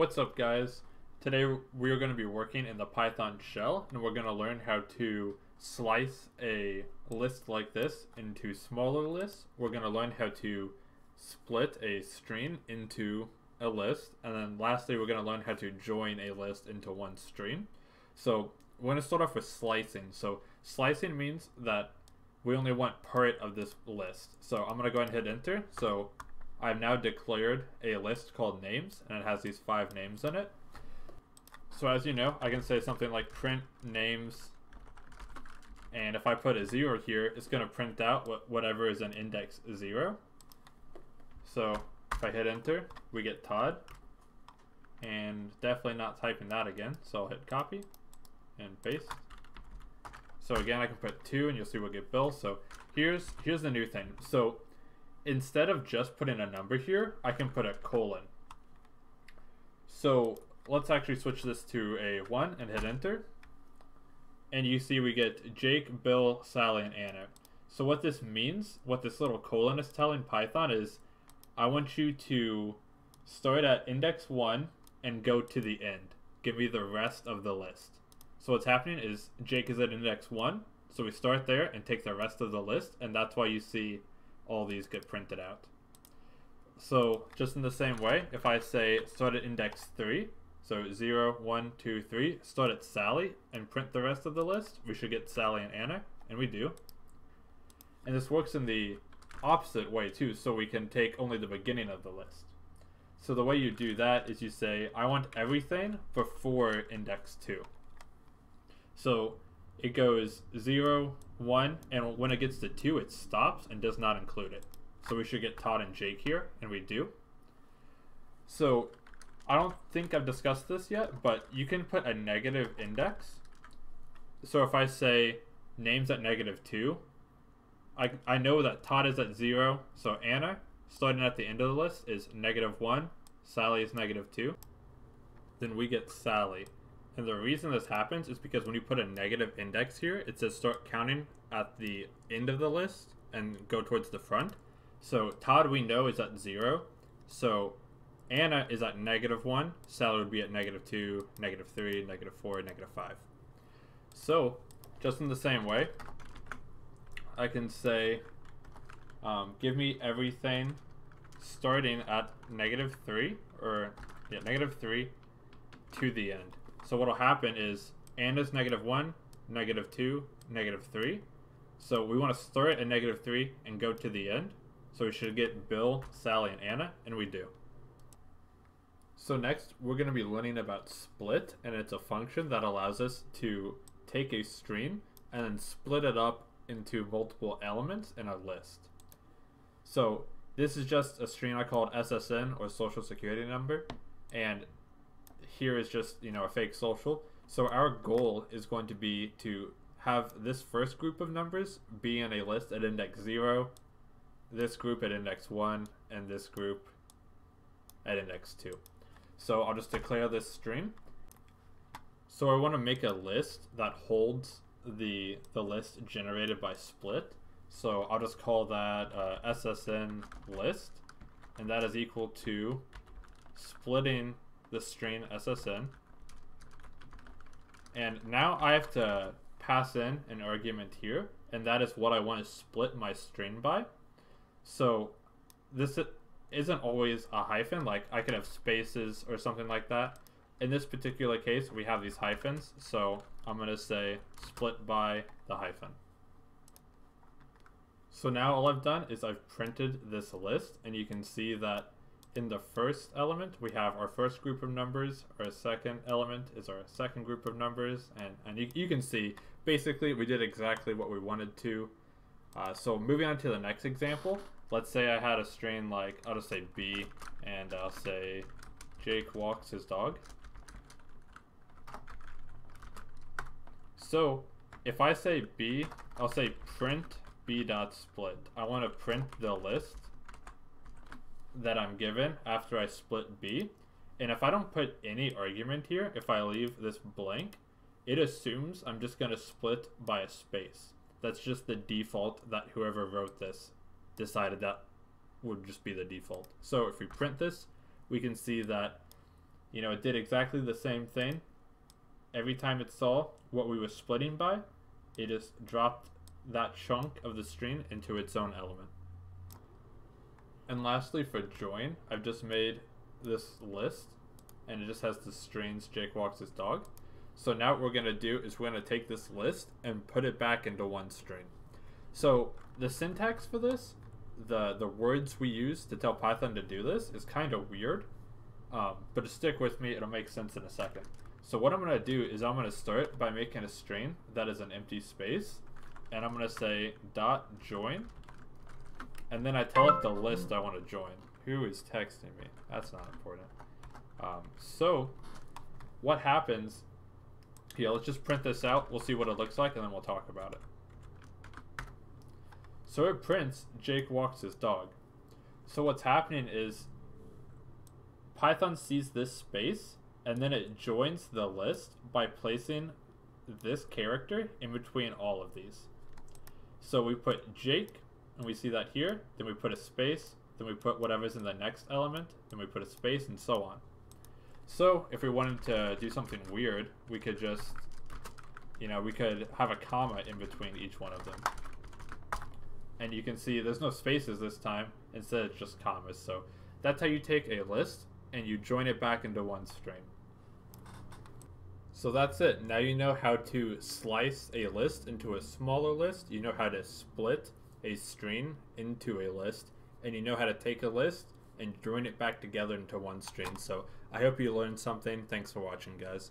What's up guys? Today we are going to be working in the Python shell and we're going to learn how to slice a list like this into smaller lists. We're going to learn how to split a string into a list and then lastly we're going to learn how to join a list into one string. So we're going to start off with slicing. So slicing means that we only want part of this list. So I'm going to go ahead and hit enter. So I've now declared a list called names, and it has these five names in it. So as you know, I can say something like print names, and if I put a zero here, it's going to print out whatever is in index zero. So if I hit enter, we get Todd, and definitely not typing that again, so I'll hit copy and paste. So again, I can put two, and you'll see we'll get Bill. So here's here's the new thing. So instead of just putting a number here, I can put a colon. So let's actually switch this to a 1 and hit enter. And you see we get Jake, Bill, Sally, and Anna. So what this means, what this little colon is telling Python is, I want you to start at index 1 and go to the end. Give me the rest of the list. So what's happening is Jake is at index 1, so we start there and take the rest of the list, and that's why you see all these get printed out. So just in the same way, if I say start at index 3, so 0, 1, 2, 3, start at Sally and print the rest of the list, we should get Sally and Anna, and we do. And this works in the opposite way too, so we can take only the beginning of the list. So the way you do that is you say, I want everything before index 2. So it goes 0, 1, and when it gets to 2, it stops and does not include it. So we should get Todd and Jake here, and we do. So I don't think I've discussed this yet, but you can put a negative index. So if I say names at negative 2, I, I know that Todd is at 0, so Anna, starting at the end of the list, is negative 1, Sally is negative 2. Then we get Sally. And the reason this happens is because when you put a negative index here, it says start counting at the end of the list and go towards the front. So Todd we know is at zero. So Anna is at negative one. Sally would be at negative two, negative three, negative four, negative five. So just in the same way, I can say, um, give me everything starting at negative three or yeah, negative three to the end. So what'll happen is Anna's negative 1, negative 2, negative 3. So we want to start at negative 3 and go to the end. So we should get Bill, Sally, and Anna, and we do. So next, we're going to be learning about split, and it's a function that allows us to take a string and then split it up into multiple elements in a list. So this is just a string I called SSN or social security number, and here is just, you know, a fake social. So our goal is going to be to have this first group of numbers be in a list at index 0, this group at index 1, and this group at index 2. So I'll just declare this string. So I want to make a list that holds the, the list generated by split. So I'll just call that uh, SSN list, and that is equal to splitting the string SSN. And now I have to pass in an argument here, and that is what I want to split my string by. So this isn't always a hyphen, like I could have spaces or something like that. In this particular case, we have these hyphens, so I'm going to say split by the hyphen. So now all I've done is I've printed this list, and you can see that in the first element, we have our first group of numbers. Our second element is our second group of numbers. And, and you, you can see, basically, we did exactly what we wanted to. Uh, so moving on to the next example, let's say I had a string like, I'll just say B, and I'll say Jake walks his dog. So if I say B, I'll say print B dot split. I want to print the list that I'm given after I split B. And if I don't put any argument here, if I leave this blank, it assumes I'm just going to split by a space. That's just the default that whoever wrote this decided that would just be the default. So if we print this, we can see that you know, it did exactly the same thing. Every time it saw what we were splitting by, it just dropped that chunk of the string into its own element. And lastly, for join, I've just made this list, and it just has the strings Jake walks his dog. So now what we're going to do is we're going to take this list and put it back into one string. So the syntax for this, the, the words we use to tell Python to do this is kind of weird, um, but stick with me, it'll make sense in a second. So what I'm going to do is I'm going to start by making a string that is an empty space, and I'm going to say dot join, and then I tell it the list I want to join. Who is texting me? That's not important. Um, so what happens, yeah, let's just print this out. We'll see what it looks like, and then we'll talk about it. So it prints Jake walks his dog. So what's happening is Python sees this space and then it joins the list by placing this character in between all of these. So we put Jake and we see that here, then we put a space, then we put whatever's in the next element, then we put a space and so on. So if we wanted to do something weird, we could just, you know, we could have a comma in between each one of them. And you can see there's no spaces this time instead it's just commas. So that's how you take a list and you join it back into one string. So that's it. Now you know how to slice a list into a smaller list. You know how to split a string into a list and you know how to take a list and join it back together into one string. So i hope you learned something. Thanks for watching guys